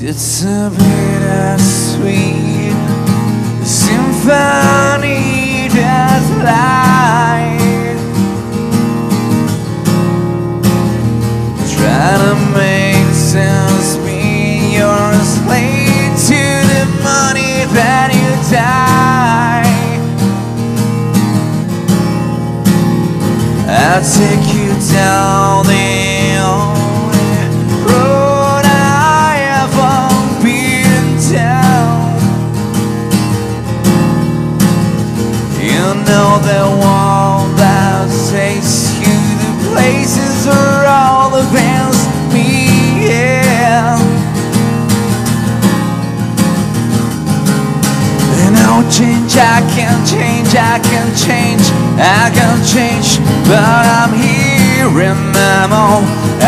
It's a bittersweet symphony that's light. Try to make sense, be your slave to the money that you die. I'll take you down You know the one that takes you to places where all the bands meet. Yeah. And I'll change, I can change, I can change, I can change, but I'm here, remember, I am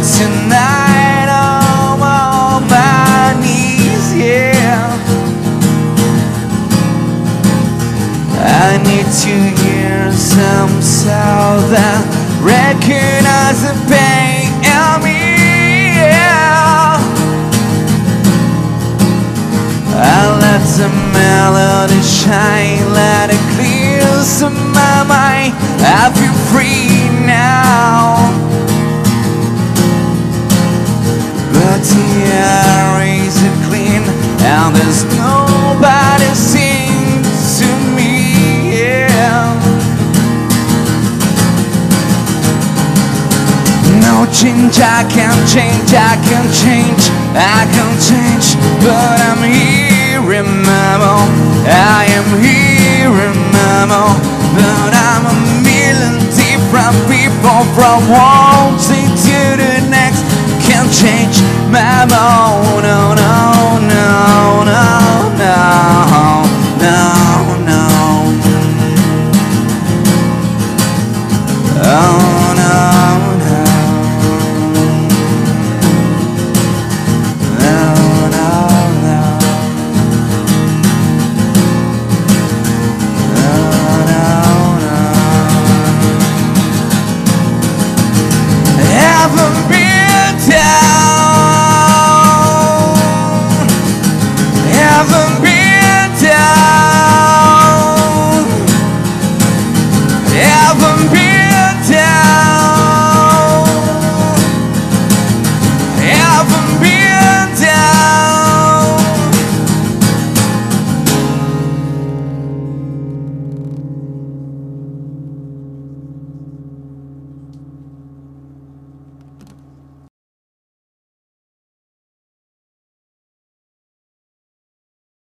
tonight I'm oh, on my knees, yeah. I need to hear some sound that recognize the pain in me. I let the melody shine, let it clear some my mind. I feel free there's nobody sing to me. No change, I can change, I can change, I can change, but I'm here, remember, I am here, remember, but I'm a million different people from one thing to the next, can't change my mind,